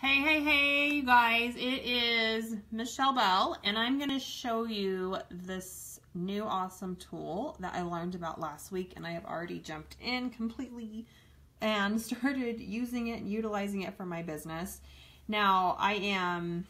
Hey, hey, hey, you guys. It is Michelle Bell, and I'm going to show you this new awesome tool that I learned about last week, and I have already jumped in completely and started using it, utilizing it for my business. Now, I am,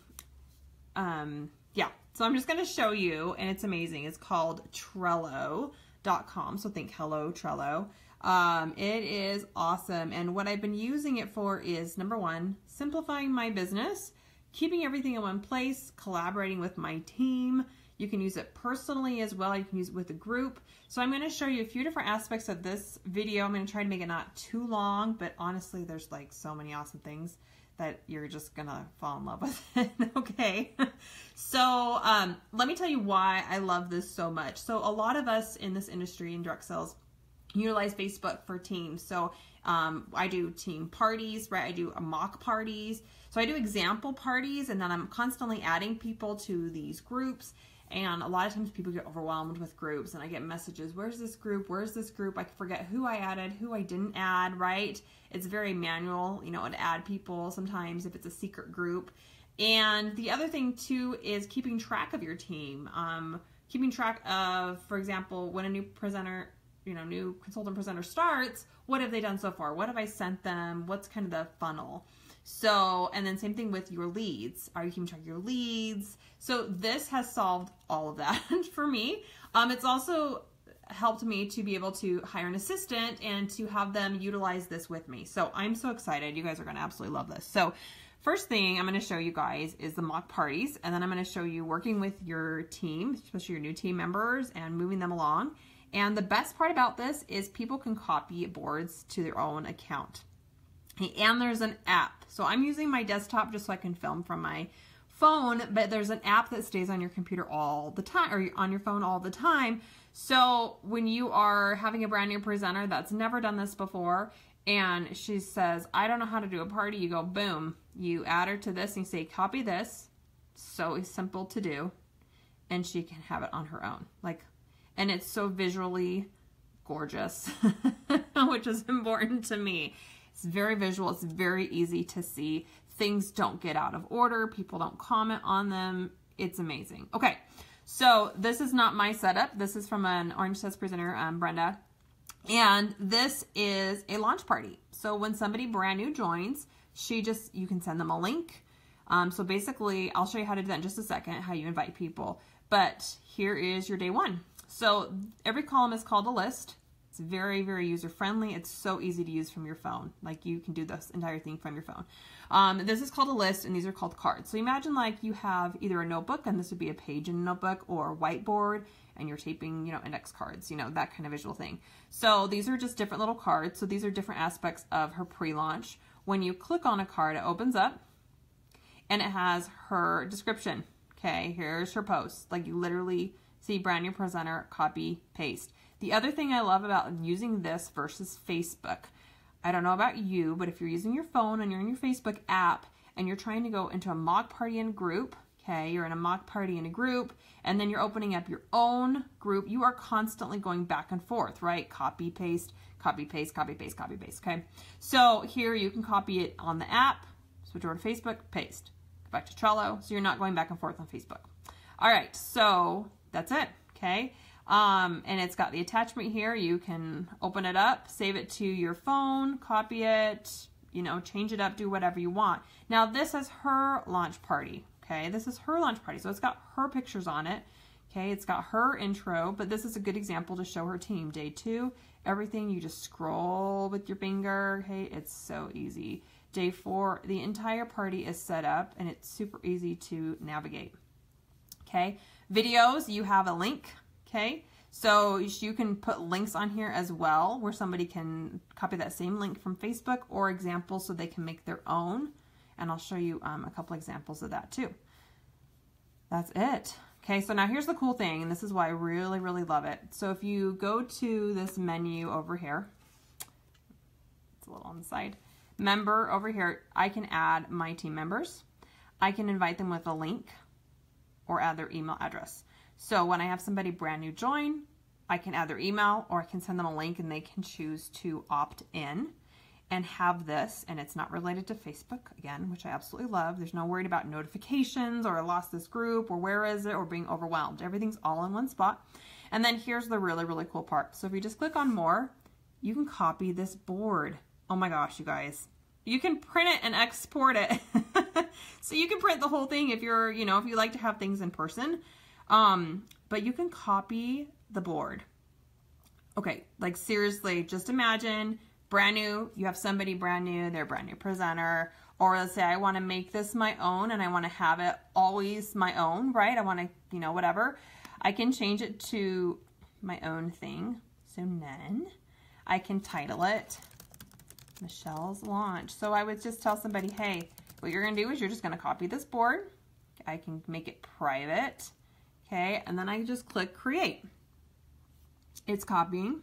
um, yeah, so I'm just going to show you, and it's amazing. It's called Trello.com, so think hello, Trello. Um, it is awesome. And what I've been using it for is number one, simplifying my business, keeping everything in one place, collaborating with my team. You can use it personally as well. You can use it with a group. So I'm going to show you a few different aspects of this video. I'm going to try to make it not too long, but honestly, there's like so many awesome things that you're just gonna fall in love with it. okay. So um, let me tell you why I love this so much. So a lot of us in this industry in direct sales utilize Facebook for teams. So um, I do team parties, right? I do mock parties. So I do example parties and then I'm constantly adding people to these groups. And a lot of times people get overwhelmed with groups and I get messages, where's this group? Where's this group? I forget who I added, who I didn't add, right? It's very manual, you know, to add people sometimes if it's a secret group. And the other thing too is keeping track of your team. Um, keeping track of, for example, when a new presenter you know, new consultant presenter starts, what have they done so far? What have I sent them? What's kind of the funnel? So, and then same thing with your leads. Are you keeping track of your leads? So this has solved all of that for me. Um, it's also helped me to be able to hire an assistant and to have them utilize this with me. So I'm so excited. You guys are going to absolutely love this. So first thing I'm going to show you guys is the mock parties. And then I'm going to show you working with your team, especially your new team members and moving them along. And the best part about this is people can copy boards to their own account. And there's an app. So I'm using my desktop just so I can film from my phone, but there's an app that stays on your computer all the time or on your phone all the time. So when you are having a brand new presenter that's never done this before and she says, I don't know how to do a party, you go, boom, you add her to this and you say, copy this. So simple to do. And she can have it on her own. Like and it's so visually gorgeous, which is important to me. It's very visual, it's very easy to see. Things don't get out of order, people don't comment on them. It's amazing. Okay, so this is not my setup. This is from an Orange Test presenter, um, Brenda. And this is a launch party. So when somebody brand new joins, she just, you can send them a link. Um, so basically, I'll show you how to do that in just a second, how you invite people. But here is your day one. So every column is called a list. It's very, very user friendly. It's so easy to use from your phone. Like you can do this entire thing from your phone. Um, this is called a list and these are called cards. So imagine like you have either a notebook and this would be a page in a notebook or a whiteboard and you're taping, you know, index cards, you know, that kind of visual thing. So these are just different little cards. So these are different aspects of her pre-launch. When you click on a card, it opens up and it has her description. Okay, here's her post. Like you literally See brand new presenter, copy, paste. The other thing I love about using this versus Facebook, I don't know about you, but if you're using your phone and you're in your Facebook app and you're trying to go into a mock party in group, okay, you're in a mock party in a group, and then you're opening up your own group, you are constantly going back and forth, right? Copy, paste, copy, paste, copy, paste, copy, paste, okay? So here you can copy it on the app, switch over to Facebook, paste. Go back to Trello, so you're not going back and forth on Facebook. All right, so that's it, okay? Um, and it's got the attachment here. You can open it up, save it to your phone, copy it, you know, change it up, do whatever you want. Now this is her launch party, okay? This is her launch party. So it's got her pictures on it, okay? It's got her intro, but this is a good example to show her team. Day two, everything, you just scroll with your finger, okay? It's so easy. Day four, the entire party is set up and it's super easy to navigate, okay? Videos, you have a link, okay? So you can put links on here as well where somebody can copy that same link from Facebook or examples so they can make their own. And I'll show you um, a couple examples of that too. That's it. Okay, so now here's the cool thing, and this is why I really, really love it. So if you go to this menu over here, it's a little on the side, member over here, I can add my team members. I can invite them with a link or add their email address. So when I have somebody brand new join, I can add their email or I can send them a link and they can choose to opt in. and have this, and it's not related to Facebook, again, which I absolutely love. There's no worried about notifications or I lost this group or where is it or being overwhelmed. Everything's all in one spot. And then here's the really, really cool part. So if you just click on more, you can copy this board. Oh my gosh, you guys. You can print it and export it. so you can print the whole thing if you're, you know, if you like to have things in person. Um, but you can copy the board. Okay, like seriously, just imagine brand new, you have somebody brand new, they're brand new presenter, or let's say I want to make this my own and I want to have it always my own, right? I want to, you know, whatever. I can change it to my own thing. So then I can title it Michelle's Launch. So I would just tell somebody, hey, what you're to do is you're just to copy this board. I can make it private. Okay, and then I just click create. It's copying.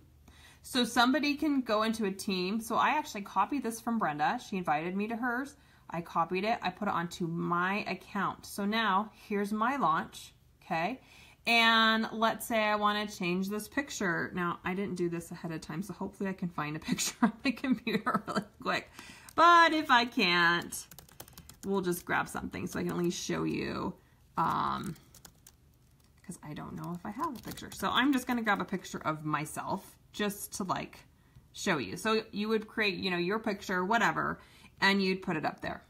So somebody can go into a team. So I actually copied this from Brenda. She invited me to hers. I copied it. I put it onto my account. So now here's my launch. Okay. And let's say I want to change this picture. Now, I didn't do this ahead of time, so hopefully I can find a picture on my computer really quick. But if I can't, we'll just grab something so I can at least show you. Um, because I don't know if I have a picture. So I'm just going to grab a picture of myself just to like show you. So you would create, you know, your picture, whatever, and you'd put it up there.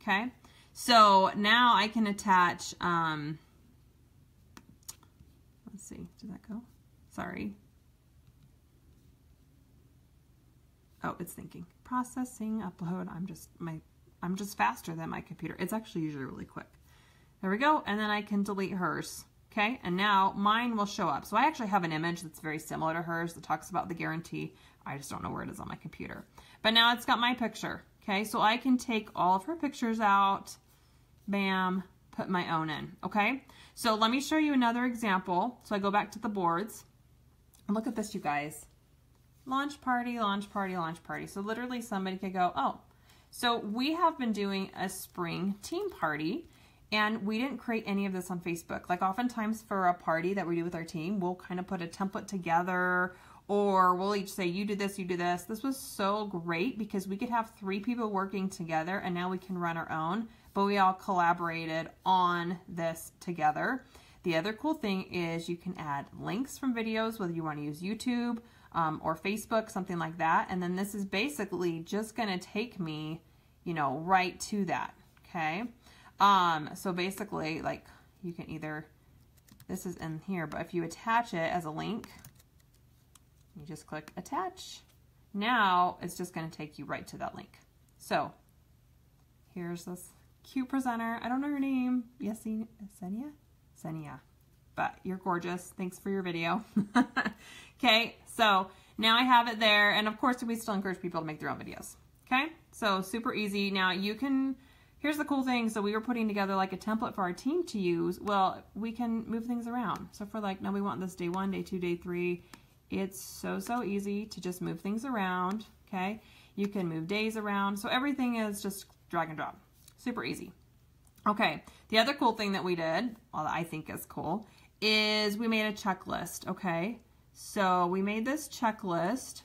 Okay. So now I can attach, um, see, did that go? Sorry. Oh, it's thinking. Processing, upload. I'm just, my, I'm just faster than my computer. It's actually usually really quick. There we go. And then I can delete hers. Okay, and now mine will show up. So I actually have an image that's very similar to hers that talks about the guarantee. I just don't know where it is on my computer. But now it's got my picture. Okay, so I can take all of her pictures out, bam, put my own in. Okay, so let me show you another example. So I go back to the boards. And look at this, you guys. Launch party, launch party, launch party. So literally somebody could go, oh, so we have been doing a spring team party and we didn't create any of this on Facebook. Like oftentimes for a party that we do with our team, we'll kind of put a template together or we'll each say, you do this, you do this. This was so great because we could have three people working together and now we can run our own, but we all collaborated on this together. The other cool thing is you can add links from videos, whether you want to use YouTube um, or Facebook, something like that. And then this is basically just going to take me, you know, right to that. Okay. Um, so basically, like, you can either, this is in here, but if you attach it as a link, you just click attach. Now, it's just going to take you right to that link. So, here's this cute presenter. I don't know her name. Yes, Senia? Senia. But you're gorgeous. Thanks for your video. okay, so now I have it there. And of course, we still encourage people to make their own videos. Okay, so super easy. Now you can Here's the cool thing. So we were putting together like a template for our team to use. Well, we can move things around. So for like, no, we want this day one, day two, day three. It's so, so easy to just move things around. Okay. You can move days around. So everything is just drag and drop. Super easy. Okay. The other cool thing that we did, well, I think is cool, is we made a checklist. Okay. So we made this checklist.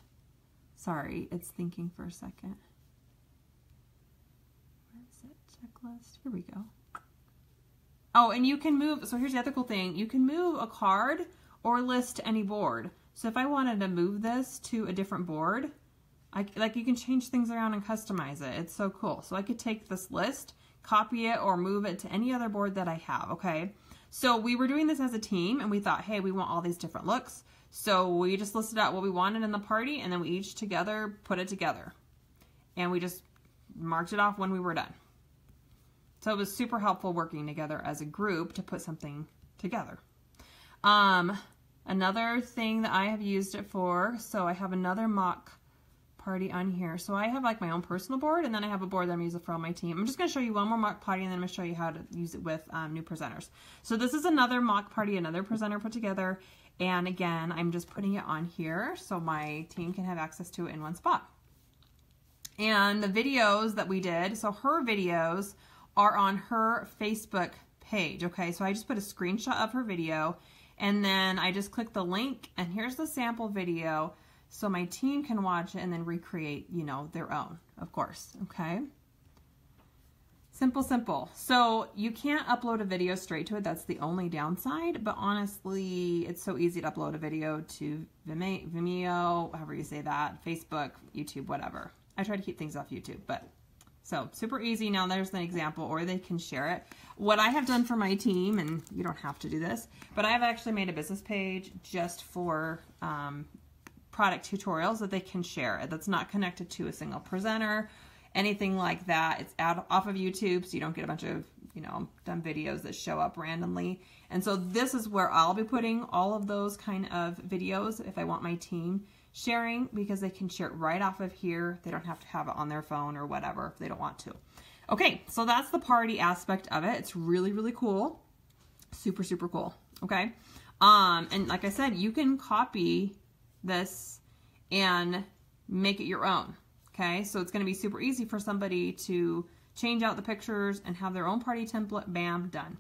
Sorry, it's thinking for a second. checklist. Here we go. Oh, and you can move, so here's the other cool thing. You can move a card or list to any board. So if I wanted to move this to a different board, I, like you can change things around and customize it. It's so cool. So I could take this list, copy it, or move it to any other board that I have, okay? So we were doing this as a team, and we thought, hey, we want all these different looks. So we just listed out what we wanted in the party, and then we each together put it together. And we just marked it off when we were done. So it was super helpful working together as a group to put something together. Um, another thing that I have used it for, so I have another mock party on here. So I have like my own personal board and then I have a board that I'm using for all my team. I'm just going to show you one more mock party and then I'm going to show you how to use it with um, new presenters. So this is another mock party, another presenter put together. And again, I'm just putting it on here so my team can have access to it in one spot. And the videos that we did, so her videos are on her Facebook page. Okay, so I just put a screenshot of her video and then I just click the link and here's the sample video. So my team can watch it and then recreate, you know, their own, of course, okay? Simple, simple. So you can't upload a video straight to it. That's the only downside. But honestly, it's so easy to upload a video to Vimeo, however you say that, Facebook, YouTube, whatever. I try to keep things off YouTube, but so super easy. Now there's an example, or they can share it. What I have done for my team, and you don't have to do this, but I have actually made a business page just for um, product tutorials that they can share. That's not connected to a single presenter anything like that. It's out off of YouTube, so you don't get a bunch of, you know, dumb videos that show up randomly. And so this is where I'll be putting all of those kind of videos if I want my team sharing because they can share it right off of here. They don't have to have it on their phone or whatever if they don't want to. Okay, so that's the party aspect of it. It's really, really cool. Super, super cool. Okay. Um, and like I said, you can copy this and make it your own. Okay, so it's going to be super easy for somebody to change out the pictures and have their own party template, bam, done.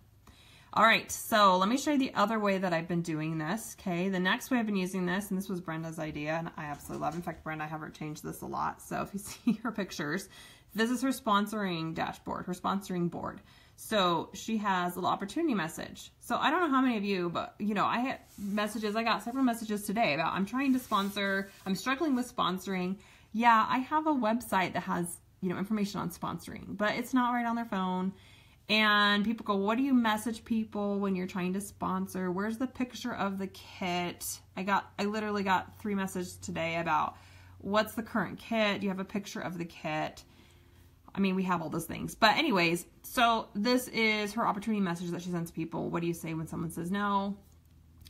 All right, so let me show you the other way that I've been doing this, okay? The next way I've been using this, and this was Brenda's idea, and I absolutely love it. In fact, Brenda, I have her change this a lot, so if you see her pictures, this is her sponsoring dashboard, her sponsoring board. So she has a little opportunity message. So I don't know how many of you, but you know, I had messages, I got several messages today about I'm trying to sponsor, I'm struggling with sponsoring, yeah, I have a website that has, you know, information on sponsoring, but it's not right on their phone. And people go, what do you message people when you're trying to sponsor? Where's the picture of the kit? I got, I literally got three messages today about what's the current kit? Do you have a picture of the kit? I mean, we have all those things. But anyways, so this is her opportunity message that she sends people. What do you say when someone says no?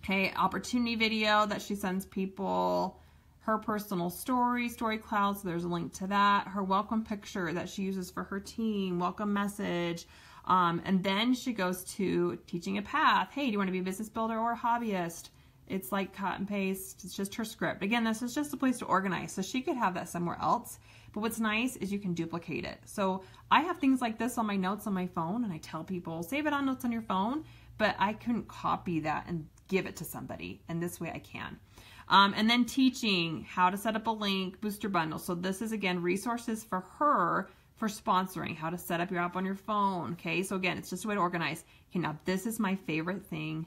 Okay, opportunity video that she sends people her personal story, Story Cloud, so there's a link to that, her welcome picture that she uses for her team, welcome message, um, and then she goes to teaching a path. Hey, do you want to be a business builder or a hobbyist? It's like cut and paste. It's just her script. Again, this is just a place to organize. So she could have that somewhere else. But what's nice is you can duplicate it. So I have things like this on my notes on my phone and I tell people, save it on notes on your phone, but I couldn't copy that and give it to somebody. And this way I can. Um, and then teaching how to set up a link, booster bundle. So this is again resources for her for sponsoring, how to set up your app on your phone. Okay, so again, it's just a way to organize. Okay, now this is my favorite thing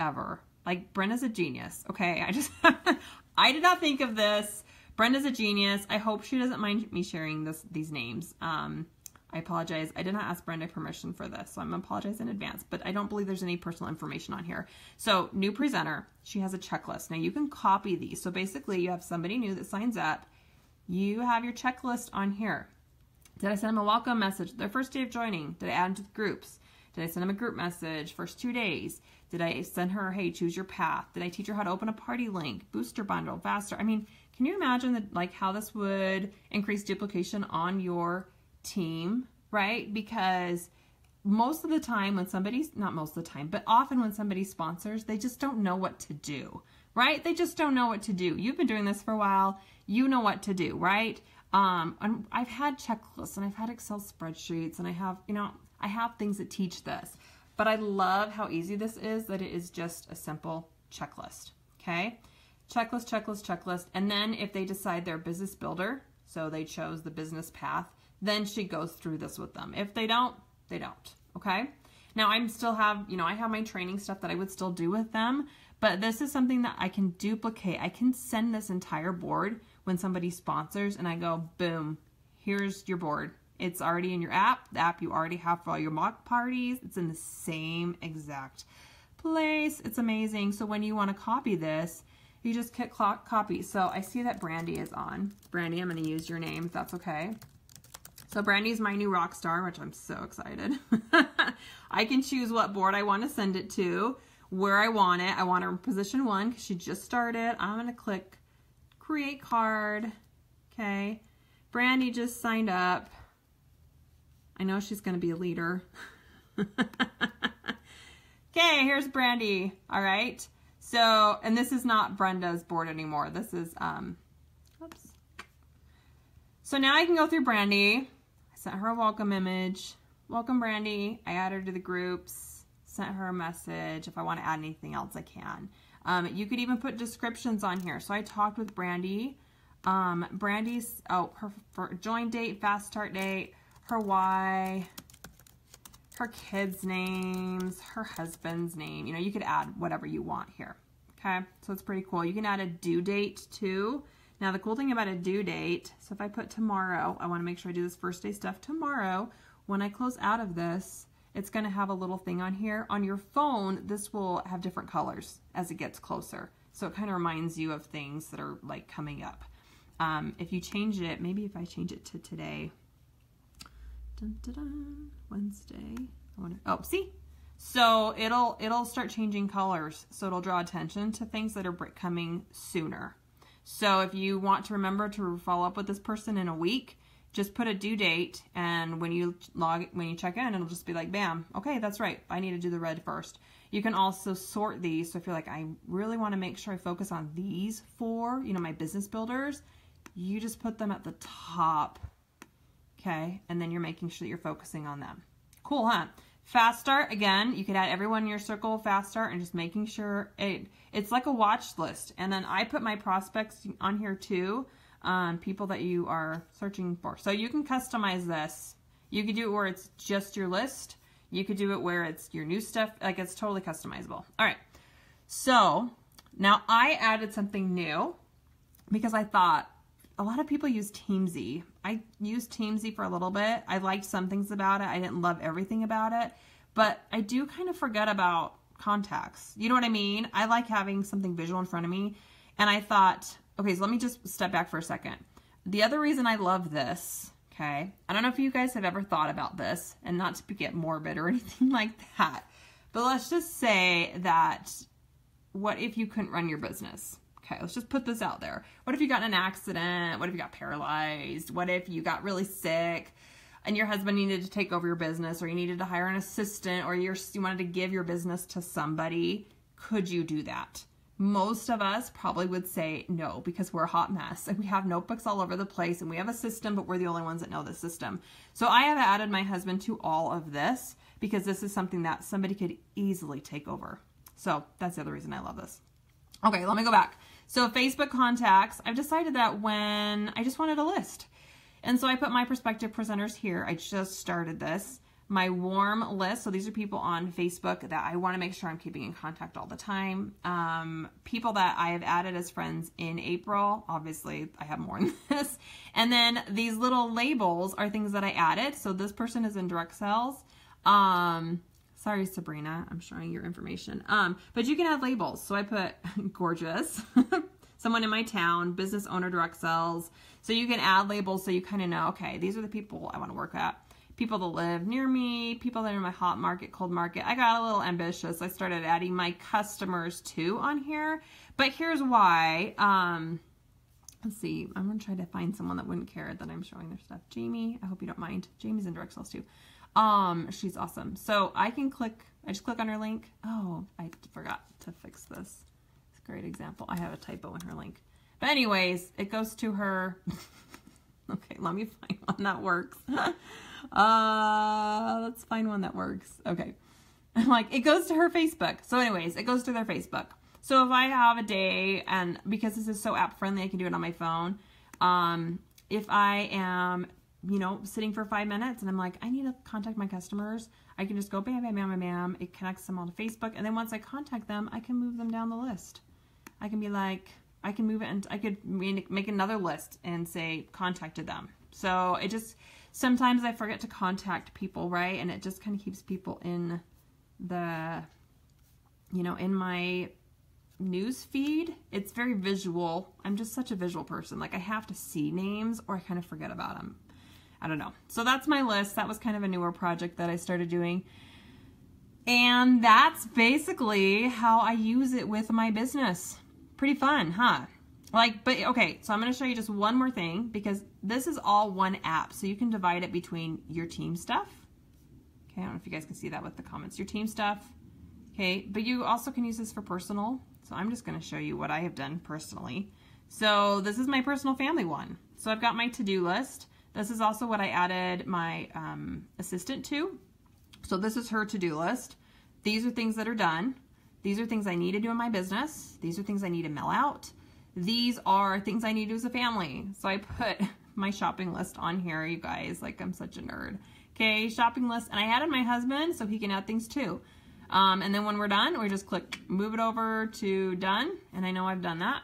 ever. Like Brenda's a genius. Okay, I just I did not think of this. Brenda's a genius. I hope she doesn't mind me sharing this these names. Um, I apologize. I did not ask Brenda permission for this, so I'm apologize in advance, but I don't believe there's any personal information on here. So new presenter, she has a checklist. Now you can copy these. So basically you have somebody new that signs up. You have your checklist on here. Did I send them a welcome message their first day of joining? Did I add them to the groups? Did I send them a group message first two days? Did I send her, hey, choose your path? Did I teach her how to open a party link, booster bundle, faster? I mean, can you imagine that like how this would increase duplication on your team, right? Because most of the time when somebody's, not most of the time, but often when somebody sponsors, they just don't know what to do, right? They just don't know what to do. You've been doing this for a while. You know what to do, right? Um, and I've had checklists and I've had Excel spreadsheets and I have, you know, I have things that teach this. But I love how easy this is, that it is just a simple checklist, okay? Checklist, checklist, checklist. And then if they decide they're business builder, so they chose the business path, then she goes through this with them. If they don't, they don't, okay? Now I'm still have, you know, I have my training stuff that I would still do with them, but this is something that I can duplicate. I can send this entire board when somebody sponsors and I go, boom, here's your board. It's already in your app, the app you already have for all your mock parties. It's in the same exact place. It's amazing. So when you want to copy this, you just click copy. So I see that Brandy is on. Brandy, I'm going to use your name if that's okay. So Brandy's my new rock star, which I'm so excited. I can choose what board I want to send it to, where I want it. I want her in position one because she just started. I'm going to click create card. Okay. Brandy just signed up. I know she's going to be a leader. okay, here's Brandy. All right. So, and this is not Brenda's board anymore. This is, um, oops. So now I can go through Brandy I sent her a welcome image. Welcome, Brandy. I added her to the groups, sent her a message. If I want to add anything else, I can. Um, you could even put descriptions on here. So I talked with Brandy. Um, Brandy's, oh, her, her join date, fast start date, her why, her kids' names, her husband's name. You know, you could add whatever you want here. Okay, so it's pretty cool. You can add a due date too. Now the cool thing about a due date, so if I put tomorrow, I wanna make sure I do this first day stuff tomorrow. When I close out of this, it's gonna have a little thing on here. On your phone, this will have different colors as it gets closer. So it kind of reminds you of things that are like coming up. Um, if you change it, maybe if I change it to today, dun, dun, dun, Wednesday, I wonder, oh, see? So it'll, it'll start changing colors. So it'll draw attention to things that are coming sooner. So if you want to remember to follow up with this person in a week, just put a due date and when you log when you check in it'll just be like bam okay that's right i need to do the red first you can also sort these so if you're like i really want to make sure i focus on these four you know my business builders you just put them at the top okay and then you're making sure that you're focusing on them. Cool huh? Fast start again you could add everyone in your circle fast start and just making sure it it's like a watch list. And then i put my prospects on here too um, people that you are searching for. So you can customize this. You could do it where it's just your list. You could do it where it's your new stuff like it's totally customizable. All right. So now i added something new because i thought a lot of people use Teamzy. I used Teamzy for a little bit. I liked some things about it. I didn't love everything about it, but I do kind of forget about contacts. You know what I mean? I like having something visual in front of me. And I thought, okay, so let me just step back for a second. The other reason I love this, okay, I don't know if you guys have ever thought about this and not to get morbid or anything like that, but let's just say that what if you couldn't run your business? Okay, let's just put this out there. What if you got in an accident? What if you got paralyzed? What if you got really sick and your husband needed to take over your business or you needed to hire an assistant or you wanted to give your business to somebody? Could you do that? Most of us probably would say no because we're a hot mess and we have notebooks all over the place and we have a system, but we're the only ones that know the system. So I have added my husband to all of this because this is something that somebody could easily take over. So that's the other reason I love this. Okay, let me go back. So Facebook contacts, I've decided that when I just wanted a list. And so I put my prospective presenters here. I just started this. My warm list, so these are people on Facebook that I want to make sure I'm keeping in contact all the time. Um, people that I have added as friends in April. Obviously, I have more than this. And then these little labels are things that I added. So this person is in direct sales. Um, Sorry, Sabrina, I'm showing your information. Um, but you can add labels. So I put gorgeous, someone in my town, business owner, direct sales. So you can add labels so you kind of know, okay, these are the people I want to work at. People that live near me, people that are in my hot market, cold market. I got a little ambitious. I started adding my customers too on here. But here's why. Um, let's see. I'm to try to find someone that wouldn't care that I'm showing their stuff. Jamie, I hope you don't mind. Jamie's in direct sales too. Um, she's awesome. So I can click, I just click on her link. Oh, I forgot to fix this. It's a great example. I have a typo in her link. But anyways, it goes to her. okay, let me find one that works. uh, let's find one that works. Okay. I'm like, it goes to her Facebook. So anyways, it goes to their Facebook. So if I have a day and because this is so app friendly, I can do it on my phone. Um, if I am you know, sitting for five minutes and I'm like, I need to contact my customers. I can just go bam, bam, bam, bam, bam. It connects them all to Facebook. And then once I contact them, I can move them down the list. I can be like, I can move it and I could make another list and say contacted them. So it just, sometimes I forget to contact people, right? And it just kind of keeps people in the, you know, in my news feed. It's very visual. I'm just such a visual person. Like I have to see names or I kind of forget about them. I don't know. So that's my list. That was kind of a newer project that I started doing. And that's basically how I use it with my business. Pretty fun, huh? Like, but okay, so I'm going to show you just one more thing because this is all one app. So you can divide it between your team stuff. Okay, I don't know if you guys can see that with the comments. Your team stuff. Okay, but you also can use this for personal. So I'm just going to show you what I have done personally. So this is my personal family one. So I've got my to-do list. This is also what I added my um, assistant to. So this is her to-do list. These are things that are done. These are things I need to do in my business. These are things I need to mail out. These are things I need to do as a family. So I put my shopping list on here, you guys. Like I'm such a nerd. Okay, shopping list. And I added my husband so he can add things too. Um, and then when we're done, we just click move it over to done. And I know I've done that.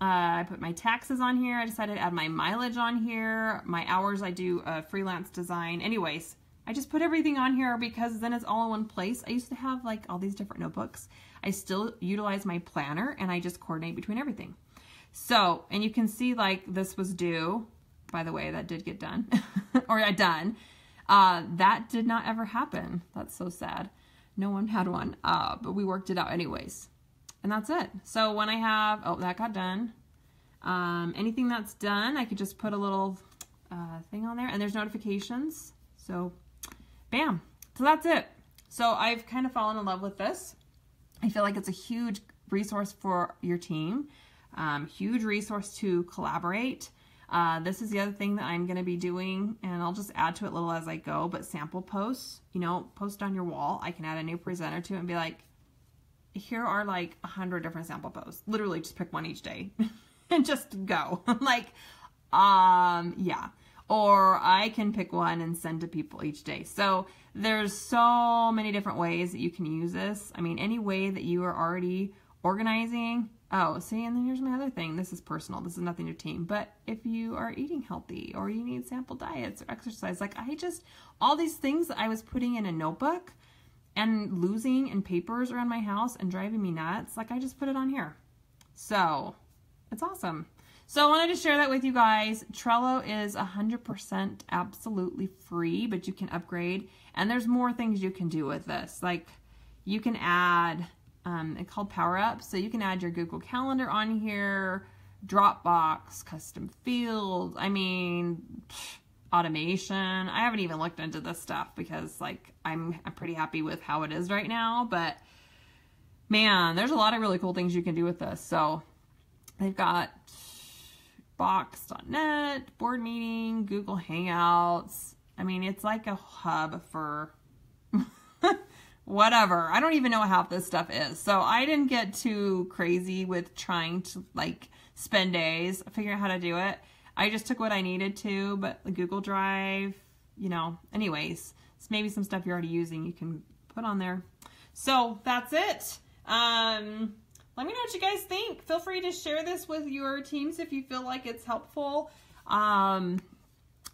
Uh, I put my taxes on here. I decided to add my mileage on here. My hours I do uh, freelance design. Anyways, I just put everything on here because then it's all in one place. I used to have like all these different notebooks. I still utilize my planner and I just coordinate between everything. So, and you can see like this was due, by the way, that did get done, or I done. Uh, that did not ever happen. That's so sad. No one had one, uh, but we worked it out anyways. And that's it. So when I have, oh, that got done. Um, anything that's done, I could just put a little uh, thing on there and there's notifications. So bam. So that's it. So I've kind of fallen in love with this. I feel like it's a huge resource for your team, um, huge resource to collaborate. Uh, this is the other thing that I'm going to be doing, and I'll just add to it little as I go, but sample posts, you know, post on your wall. I can add a new presenter to it and be like, here are like a hundred different sample posts. Literally just pick one each day and just go. like, um, yeah. Or I can pick one and send to people each day. So there's so many different ways that you can use this. I mean, any way that you are already organizing. Oh, see, and then here's my other thing. This is personal. This is nothing to team. But if you are eating healthy or you need sample diets or exercise, like I just, all these things I was putting in a notebook and losing and papers around my house and driving me nuts, like I just put it on here. So it's awesome. So I wanted to share that with you guys. Trello is 100% absolutely free, but you can upgrade. And there's more things you can do with this. Like you can add, um, it's called Power Up. So you can add your Google Calendar on here, Dropbox, custom fields. I mean, automation. I haven't even looked into this stuff because like I'm, I'm pretty happy with how it is right now. But man, there's a lot of really cool things you can do with this. So they've got box.net, board meeting, Google Hangouts. I mean, it's like a hub for whatever. I don't even know half this stuff is. So I didn't get too crazy with trying to like spend days figuring out how to do it. I just took what I needed to, but the Google Drive, you know, anyways, it's maybe some stuff you're already using you can put on there. So that's it. Um, let me know what you guys think. Feel free to share this with your teams if you feel like it's helpful. Um,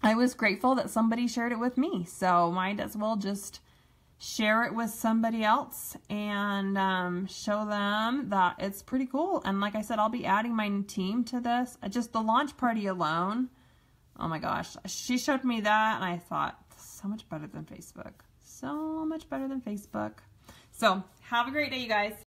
I was grateful that somebody shared it with me, so might as well just share it with somebody else and um, show them that it's pretty cool. And like I said, I'll be adding my team to this. Uh, just the launch party alone. Oh my gosh. She showed me that and I thought, so much better than Facebook. So much better than Facebook. So have a great day, you guys.